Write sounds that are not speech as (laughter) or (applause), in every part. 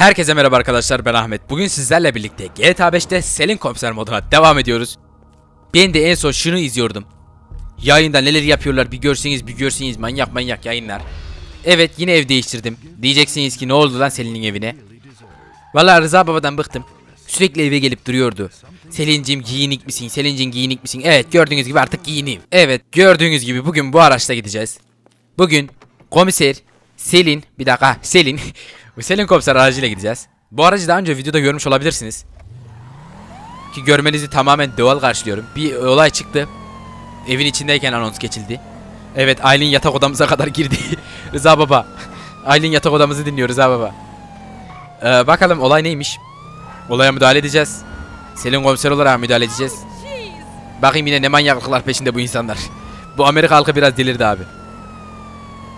Herkese merhaba arkadaşlar ben Ahmet. Bugün sizlerle birlikte GTA 5'te Selin Komiser moduna devam ediyoruz. Ben de en son şunu izliyordum. Yayında neler yapıyorlar bir görseniz bir görseniz manyak manyak yayınlar. Evet yine ev değiştirdim. Diyeceksiniz ki ne oldu lan Selin'in evine? Vallahi Rıza babadan bıktım. Sürekli eve gelip duruyordu. Selin'cim giyinik misin? Selin'cim giyinik misin? Evet gördüğünüz gibi artık giyineyim. Evet gördüğünüz gibi bugün bu araçla gideceğiz. Bugün komiser Selin bir dakika Selin (laughs) Selin komiser aracıyla gideceğiz. Bu aracı daha önce videoda görmüş olabilirsiniz. Ki görmenizi tamamen doğal karşılıyorum. Bir olay çıktı. Evin içindeyken anons geçildi. Evet Aylin yatak odamıza kadar girdi. (laughs) Rıza baba. Aylin yatak odamızı dinliyor Rıza baba. Ee, bakalım olay neymiş? Olaya müdahale edeceğiz. Selin komiser olarak müdahale edeceğiz. Bakayım yine ne manyaklıklar peşinde bu insanlar. Bu Amerika halkı biraz delirdi abi.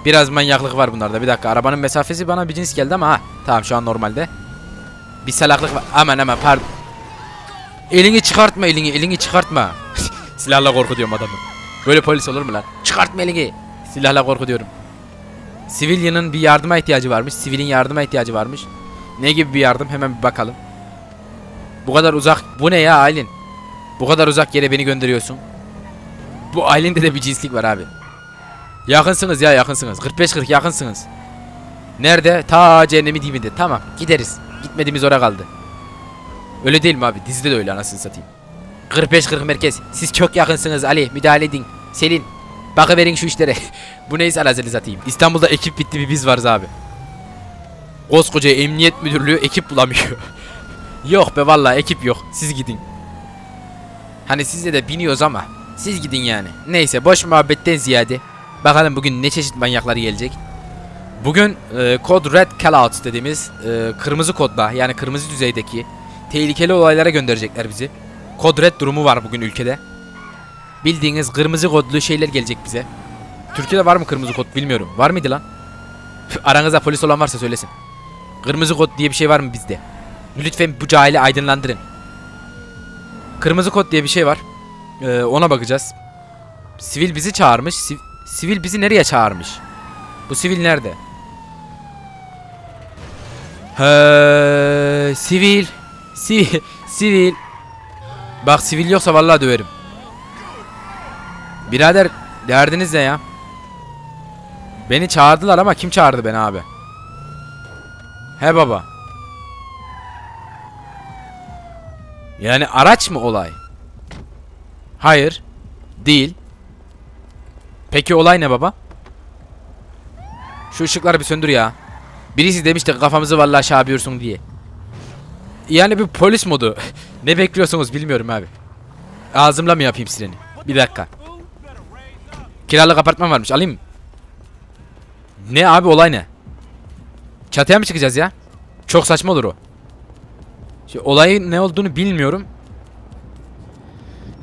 Biraz manyaklık var bunlarda. Bir dakika arabanın mesafesi bana bir cins geldi ama ha. Tamam şu an normalde. Bir salaklık var. Aman aman pardon. Elini çıkartma elini elini çıkartma. (laughs) Silahla korkutuyorum adamı. Böyle polis olur mu lan? Çıkartma elini. Silahla korkutuyorum. Sivilyanın bir yardıma ihtiyacı varmış. Sivilin yardıma ihtiyacı varmış. Ne gibi bir yardım hemen bir bakalım. Bu kadar uzak. Bu ne ya Aylin? Bu kadar uzak yere beni gönderiyorsun. Bu Aylin'de de bir cinslik var abi. Yakınsınız ya yakınsınız. 45-40 yakınsınız. Nerede? Ta cehennemi dibinde. Tamam gideriz. Gitmediğimiz oraya kaldı. Öyle değil mi abi? Dizide de öyle anasını satayım. 45-40 merkez. Siz çok yakınsınız Ali. Müdahale edin. Selin. Bakıverin şu işlere. (laughs) Bu neyse anasını satayım. İstanbul'da ekip bitti bir biz varız abi. Koskoca emniyet müdürlüğü ekip bulamıyor. (laughs) yok be vallahi ekip yok. Siz gidin. Hani sizde de biniyoruz ama. Siz gidin yani. Neyse boş muhabbetten ziyade. Bakalım bugün ne çeşit manyaklar gelecek. Bugün e, kod Red Callout dediğimiz e, kırmızı kodda yani kırmızı düzeydeki tehlikeli olaylara gönderecekler bizi. Kod Red durumu var bugün ülkede. Bildiğiniz kırmızı kodlu şeyler gelecek bize. Türkiye'de var mı kırmızı kod bilmiyorum. Var mıydı lan? Aranızda polis olan varsa söylesin. Kırmızı kod diye bir şey var mı bizde? Lütfen bu cahili aydınlandırın. Kırmızı kod diye bir şey var. Ee, ona bakacağız. Sivil bizi çağırmış. Siv Sivil bizi nereye çağırmış? Bu sivil nerede? He, sivil. Sivil. Sivil. Bak sivil yoksa vallahi döverim. Birader derdiniz ne ya? Beni çağırdılar ama kim çağırdı beni abi? He baba. Yani araç mı olay? Hayır. Değil. Peki olay ne baba? Şu ışıkları bir söndür ya. Birisi demişti kafamızı vallahi aşağı yapıyorsun diye. Yani bir polis modu. (laughs) ne bekliyorsunuz bilmiyorum abi. Ağzımla mı yapayım sireni? Bir dakika. Kiralık apartman varmış alayım? Ne abi olay ne? Çatıya mı çıkacağız ya? Çok saçma olur o. Şimdi olayın ne olduğunu bilmiyorum.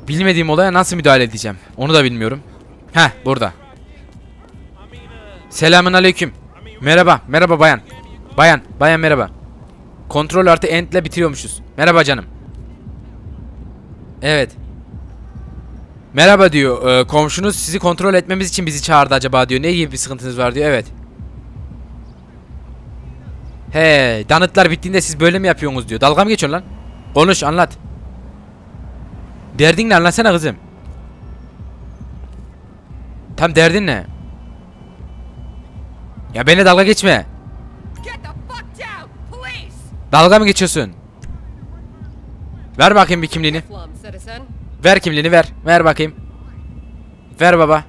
Bilmediğim olaya nasıl müdahale edeceğim? Onu da bilmiyorum. Heh burada. Selamun aleyküm. Merhaba. Merhaba bayan. Bayan. Bayan merhaba. Kontrol artı end ile bitiriyormuşuz. Merhaba canım. Evet. Merhaba diyor. Ee, komşunuz sizi kontrol etmemiz için bizi çağırdı acaba diyor. Ne gibi bir sıkıntınız var diyor. Evet. He, danıtlar bittiğinde siz böyle mi yapıyorsunuz diyor. Dalga mı geçiyorsun lan? Konuş, anlat. Derdin anlatsana kızım. Tam derdin ne? Ya benimle dalga geçme. Dalga mı geçiyorsun? Ver bakayım bir kimliğini. Ver kimliğini ver. Ver bakayım. Ver baba.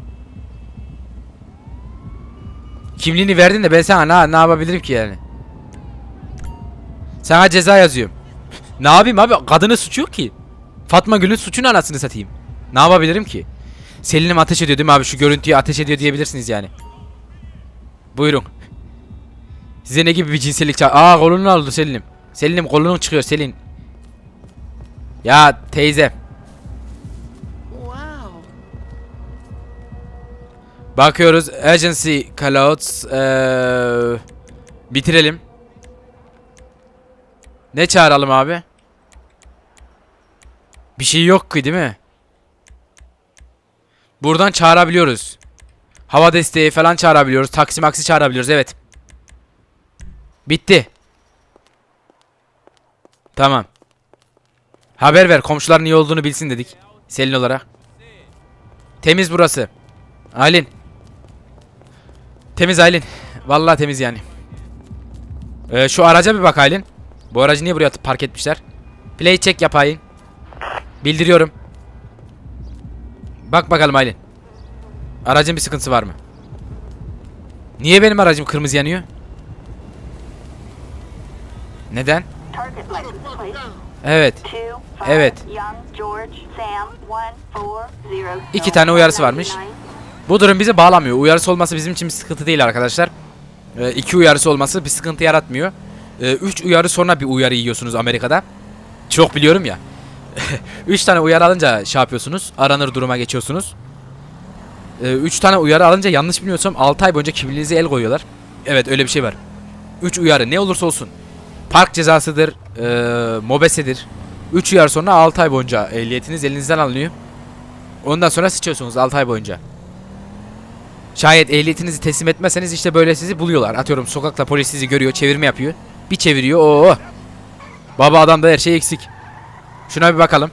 Kimliğini verdin de ben sana ne, ne yapabilirim ki yani? Sana ceza yazıyorum. ne yapayım abi? Kadının suçu yok ki. Fatma Gül'ün suçunu anasını satayım. Ne yapabilirim ki? Selin'im ateş ediyor değil mi abi? Şu görüntüyü ateş ediyor diyebilirsiniz yani. Buyurun. Size ne gibi bir cinsellik çağ... Aa kolunu aldı Selin'im. Selin'im kolunun çıkıyor Selin. Ya teyze. Bakıyoruz. Agency callouts. Ee, bitirelim. Ne çağıralım abi? Bir şey yok ki değil mi? Buradan çağırabiliyoruz. Hava desteği falan çağırabiliyoruz. Taksi maksi çağırabiliyoruz evet. Bitti. Tamam. Haber ver komşuların iyi olduğunu bilsin dedik. Selin olarak. Temiz burası. Aylin. Temiz Aylin. Vallahi temiz yani. Ee, şu araca bir bak Aylin. Bu aracı niye buraya park etmişler? Play check yap Aylin. Bildiriyorum. Bak bakalım Aylin. Aracın bir sıkıntısı var mı? Niye benim aracım kırmızı yanıyor? Neden? Evet. Evet. İki tane uyarısı varmış. Bu durum bizi bağlamıyor. Uyarısı olması bizim için bir sıkıntı değil arkadaşlar. Ee, iki uyarısı olması bir sıkıntı yaratmıyor. Ee, üç uyarı sonra bir uyarı yiyorsunuz Amerika'da. Çok biliyorum ya. (laughs) üç tane uyarı alınca şey yapıyorsunuz. Aranır duruma geçiyorsunuz. Ee, üç tane uyarı alınca yanlış bilmiyorsam 6 ay boyunca kimliğinize el koyuyorlar. Evet öyle bir şey var. Üç uyarı ne olursa olsun. Park cezasıdır, ee, mobesedir. Üç uyarı sonra 6 ay boyunca ehliyetiniz elinizden alınıyor. Ondan sonra sıçıyorsunuz 6 ay boyunca. Şayet ehliyetinizi teslim etmezseniz işte böyle sizi buluyorlar. Atıyorum sokakta polis sizi görüyor, çevirme yapıyor. Bir çeviriyor. Oo. Baba adamda her şey eksik. Şuna bir bakalım.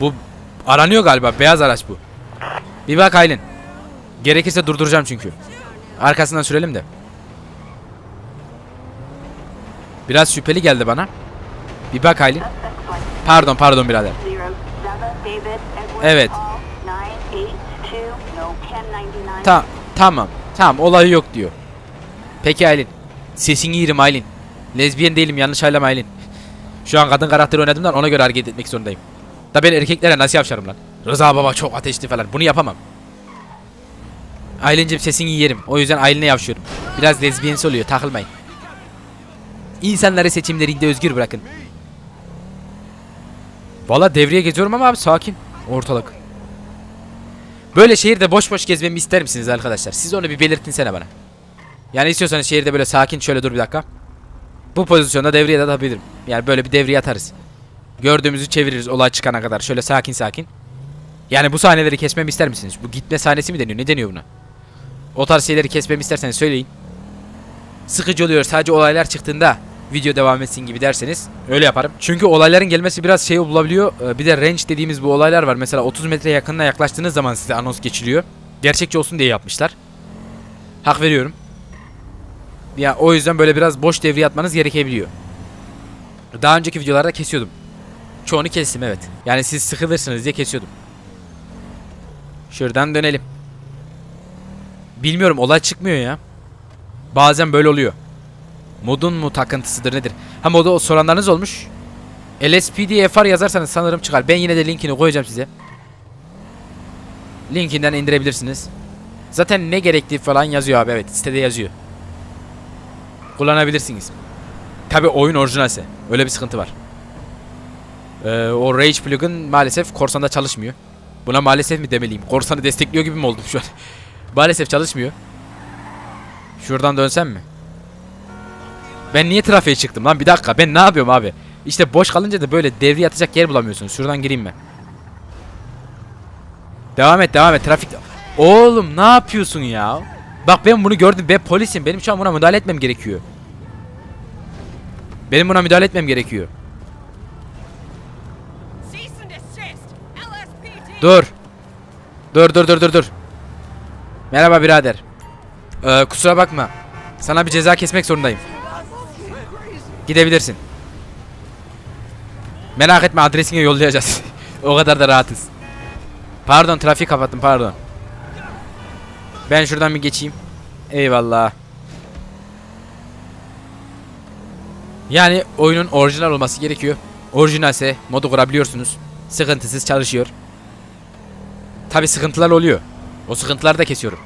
Bu aranıyor galiba. Beyaz araç bu. Bir bak Aylin. Gerekirse durduracağım çünkü. Arkasından sürelim de. Biraz şüpheli geldi bana. Bir bak Aylin. Pardon pardon birader. Evet. Ta tamam. Tamam olayı yok diyor. Peki Aylin. Sesini yerim Aylin. Lezbiyen değilim yanlış haylama Aylin. Şu an kadın karakteri oynadığımdan ona göre hareket etmek zorundayım. Da ben erkeklere nasıl yapşarım lan? Rıza baba çok ateşli falan. Bunu yapamam. Aylin'cim sesini yerim. O yüzden Aylin'e yavşıyorum. Biraz lezbiyensi oluyor. Takılmayın. İnsanları seçimlerinde özgür bırakın. Valla devreye geziyorum ama abi sakin. Ortalık. Böyle şehirde boş boş gezmemi ister misiniz arkadaşlar? Siz onu bir belirtinsene bana. Yani istiyorsanız şehirde böyle sakin şöyle dur bir dakika. Bu pozisyonda devreye de atabilirim. Yani böyle bir devreye atarız. Gördüğümüzü çeviririz olay çıkana kadar. Şöyle sakin sakin. Yani bu sahneleri kesmemi ister misiniz? Bu gitme sahnesi mi deniyor? Ne deniyor buna? O tarz şeyleri kesmemi isterseniz söyleyin. Sıkıcı oluyor sadece olaylar çıktığında video devam etsin gibi derseniz öyle yaparım. Çünkü olayların gelmesi biraz şey olabiliyor. Ee, Bir de range dediğimiz bu olaylar var. Mesela 30 metre yakınına yaklaştığınız zaman size anons geçiliyor. Gerçekçi olsun diye yapmışlar. Hak veriyorum. Ya o yüzden böyle biraz boş devriye atmanız gerekebiliyor. Daha önceki videolarda kesiyordum. Çoğunu kestim evet. Yani siz sıkılırsınız diye kesiyordum. Şuradan dönelim. Bilmiyorum olay çıkmıyor ya. Bazen böyle oluyor. Modun mu takıntısıdır nedir? Ha modu soranlarınız olmuş. LSPD FR yazarsanız sanırım çıkar. Ben yine de linkini koyacağım size. Linkinden indirebilirsiniz. Zaten ne gerektiği falan yazıyor abi evet sitede yazıyor. Kullanabilirsiniz. Tabi oyun orijinalse. Öyle bir sıkıntı var. Ee, o Rage plugin maalesef korsanda çalışmıyor. Buna maalesef mi demeliyim? Korsanı destekliyor gibi mi oldum şu an? (laughs) maalesef çalışmıyor. Şuradan dönsem mi? Ben niye trafiğe çıktım lan? Bir dakika ben ne yapıyorum abi? İşte boş kalınca da böyle devriye atacak yer bulamıyorsunuz. Şuradan gireyim ben. Devam et devam et trafik. Oğlum ne yapıyorsun ya? Bak ben bunu gördüm. Ben polisim. Benim şu an buna müdahale etmem gerekiyor. Benim buna müdahale etmem gerekiyor. Dur. Dur dur dur dur dur. Merhaba birader. Ee, kusura bakma. Sana bir ceza kesmek zorundayım. Gidebilirsin. Merak etme adresine yollayacağız. (laughs) o kadar da rahatız. Pardon trafik kapattım pardon. Ben şuradan bir geçeyim. Eyvallah. Yani oyunun orijinal olması gerekiyor. Orijinalse modu kurabiliyorsunuz. Sıkıntısız çalışıyor. Tabi sıkıntılar oluyor. O sıkıntıları da kesiyorum.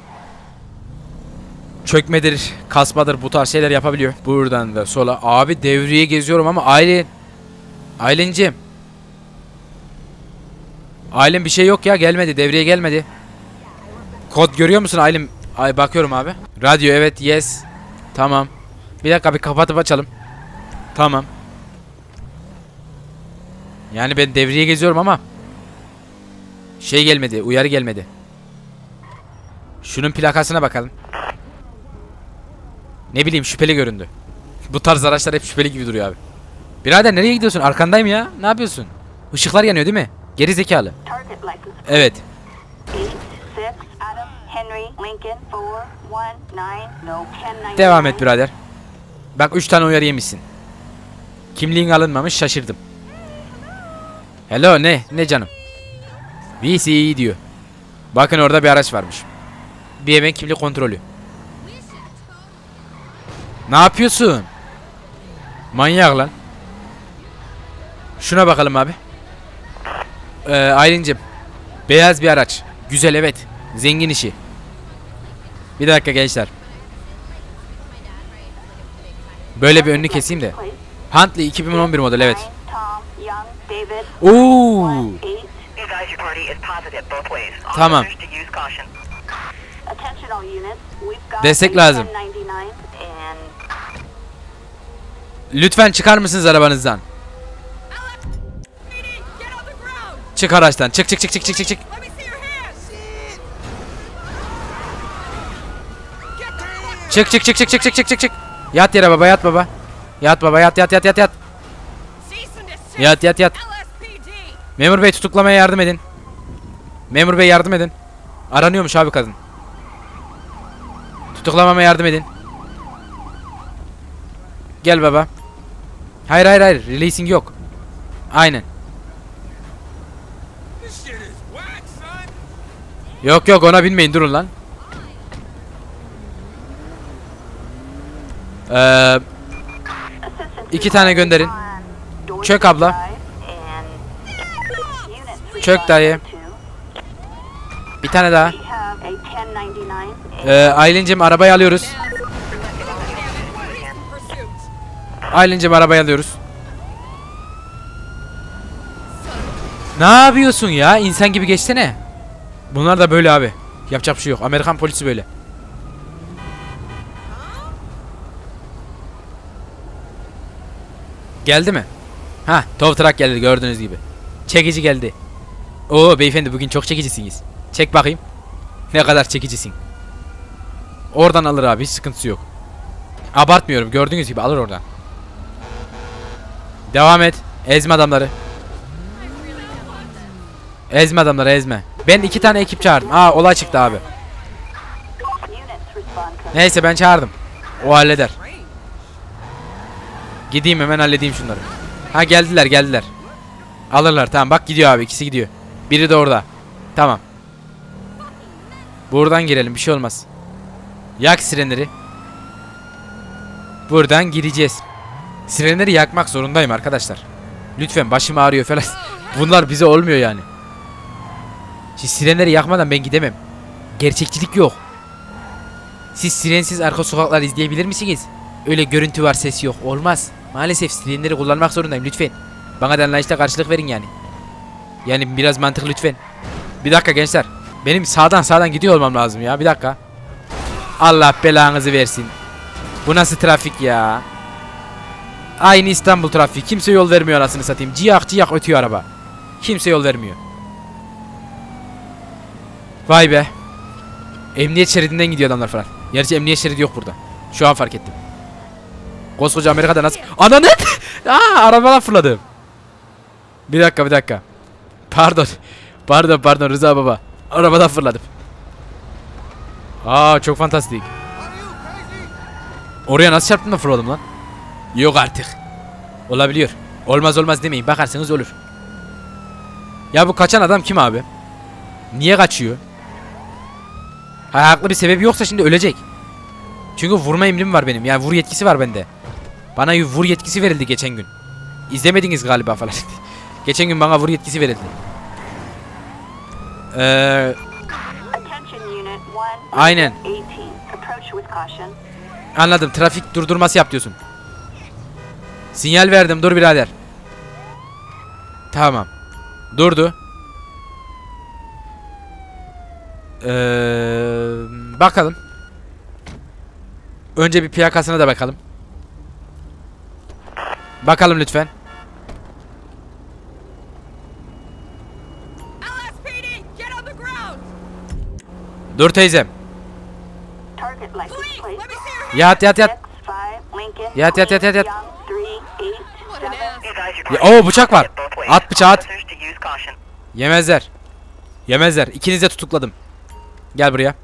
Çökmedir, kasmadır bu tarz şeyler yapabiliyor. Buradan da sola. Abi devriye geziyorum ama aile... Ailencim. Ailem bir şey yok ya gelmedi devreye gelmedi. Kod görüyor musun Aylin? Ay bakıyorum abi. Radyo evet yes. Tamam. Bir dakika bir kapatıp açalım. Tamam. Yani ben devreye geziyorum ama şey gelmedi, uyarı gelmedi. Şunun plakasına bakalım. Ne bileyim şüpheli göründü. Bu tarz araçlar hep şüpheli gibi duruyor abi. Birader nereye gidiyorsun? Arkandayım ya. Ne yapıyorsun? Işıklar yanıyor değil mi? Geri zekalı. Evet. Devam et birader. Bak 3 tane uyarı yemişsin. Kimliğin alınmamış şaşırdım. Hello ne? Ne canım? VCE diyor. Bakın orada bir araç varmış. Bir hemen kimlik kontrolü. Ne yapıyorsun? Manyak lan. Şuna bakalım abi. Ee, Aylin'cim. Beyaz bir araç. Güzel evet. Zengin işi. Bir dakika gençler. Böyle bir önünü keseyim de. Huntley 2011 model evet. Oo. Tamam. Destek lazım. Lütfen çıkar mısınız arabanızdan? Çık araçtan. Çık çık çık çık çık çık. Çık çık çık çık çık çık çık çık çık. Yat yere baba yat baba. Yat baba yat yat yat yat yat. Yat yat yat. Memur bey tutuklamaya yardım edin. Memur bey yardım edin. Aranıyormuş abi kadın. Tutuklamama yardım edin. Gel baba. Hayır hayır hayır. Releasing yok. Aynen. Yok yok ona binmeyin durun lan. Ee, İki tane gönderin. Çök abla. Çök dayı. bir tane daha. We have a 1099 Ee, Aylin'cim arabayı alıyoruz. Aylin'cim arabayı alıyoruz. Ne yapıyorsun ya? İnsan gibi geçsene. Bunlar da böyle abi. Yapacak bir şey yok. Amerikan polisi böyle. Geldi mi? Ha, tow truck geldi gördüğünüz gibi. Çekici geldi. Oo beyefendi bugün çok çekicisiniz. Çek bakayım. Ne kadar çekicisin. Oradan alır abi hiç sıkıntısı yok. Abartmıyorum gördüğünüz gibi alır oradan. Devam et. Ezme adamları. Ezme adamları ezme. Ben iki tane ekip çağırdım. Aa olay çıktı abi. Neyse ben çağırdım. O halleder. Gideyim hemen halledeyim şunları. Ha geldiler geldiler. Alırlar tamam bak gidiyor abi ikisi gidiyor. Biri de orada. Tamam. Buradan girelim bir şey olmaz. Yak sirenleri. Buradan gireceğiz. Sirenleri yakmak zorundayım arkadaşlar. Lütfen başım ağrıyor falan. (laughs) Bunlar bize olmuyor yani. Siz sirenleri yakmadan ben gidemem. Gerçekçilik yok. Siz sirensiz arka sokaklar izleyebilir misiniz? Öyle görüntü var ses yok. Olmaz. Maalesef sirenleri kullanmak zorundayım lütfen. Bana da anlayışla karşılık verin yani. Yani biraz mantık lütfen. Bir dakika gençler. Benim sağdan sağdan gidiyor olmam lazım ya. Bir dakika. Allah belanızı versin. Bu nasıl trafik ya? Aynı İstanbul trafiği. Kimse yol vermiyor anasını satayım. Ciyak ciyak ötüyor araba. Kimse yol vermiyor. Vay be. Emniyet şeridinden gidiyor adamlar falan. Gerçi emniyet şeridi yok burada. Şu an fark ettim. Koskoca Amerika'da nasıl... Ananı! Aa arabadan fırladım. Bir dakika bir dakika. Pardon. Pardon pardon Rıza baba. Arabadan fırladım. Aa çok fantastik. Oraya nasıl çarptım da fırladım lan? Yok artık. Olabiliyor. Olmaz olmaz demeyin. Bakarsanız olur. Ya bu kaçan adam kim abi? Niye kaçıyor? Ha, bir sebebi yoksa şimdi ölecek. Çünkü vurma emrim var benim. Yani vur yetkisi var bende. Bana vur yetkisi verildi geçen gün. İzlemediniz galiba falan. (laughs) geçen gün bana vur yetkisi verildi. 1. Aynen. 18. Approach with caution. anladım. Trafik durdurması yap diyorsun. Sinyal verdim. Dur birader. Tamam. Durdu. Eee bakalım. Önce bir plakasına da bakalım. Bakalım lütfen. Dur teyzem. Yat yat yat. Yat yat yat yat yat. Ya, oo bıçak var. At bıçağı at. Yemezler. Yemezler. İkinizi de tutukladım. Gel buraya.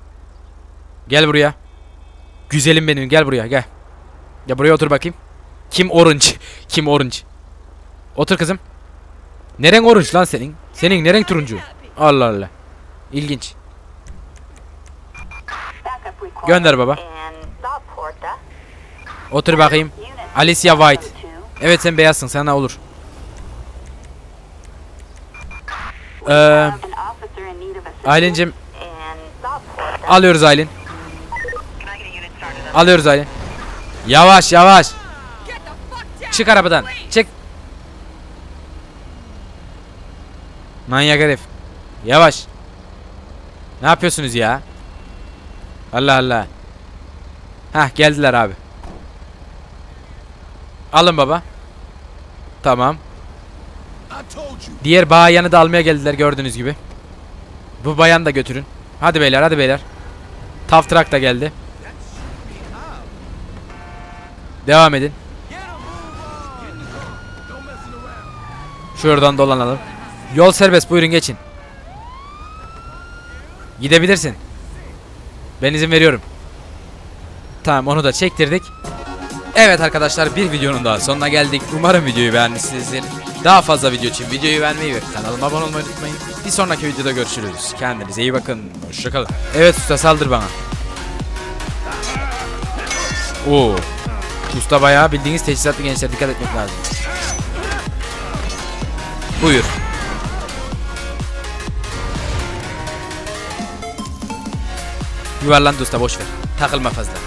Gel buraya. Güzelim benim gel buraya gel. Ya buraya otur bakayım. Kim orange? Kim orange? Otur kızım. Neren orange lan senin? Senin neren turuncu? Allah Allah. İlginç. Gönder baba. Otur bakayım. Alicia White. 2. Evet sen beyazsın sana olur. Ee, Aylin'cim alıyoruz Aylin. Alıyoruz Aylin. Yavaş yavaş. Çık arabadan. Çık. Manyak herif. Yavaş. Ne yapıyorsunuz ya? Allah Allah. Hah geldiler abi. Alın baba. Tamam. Diğer bayanı da almaya geldiler gördüğünüz gibi. Bu bayan da götürün. Hadi beyler hadi beyler. Truck da geldi. Devam edin. Şuradan dolanalım. Yol serbest buyurun geçin. Gidebilirsin. Ben izin veriyorum. Tamam onu da çektirdik. Evet arkadaşlar bir videonun daha sonuna geldik. Umarım videoyu beğenmişsinizdir. Daha fazla video için videoyu beğenmeyi ve kanalıma abone olmayı unutmayın. Bir sonraki videoda görüşürüz. Kendinize iyi bakın. Hoşçakalın. Evet usta saldır bana. Oo. Usta bayağı bildiğiniz teçhizatlı gençler dikkat etmek lazım. Buyur. Yuvarlandı usta boş ver. Takılma fazla.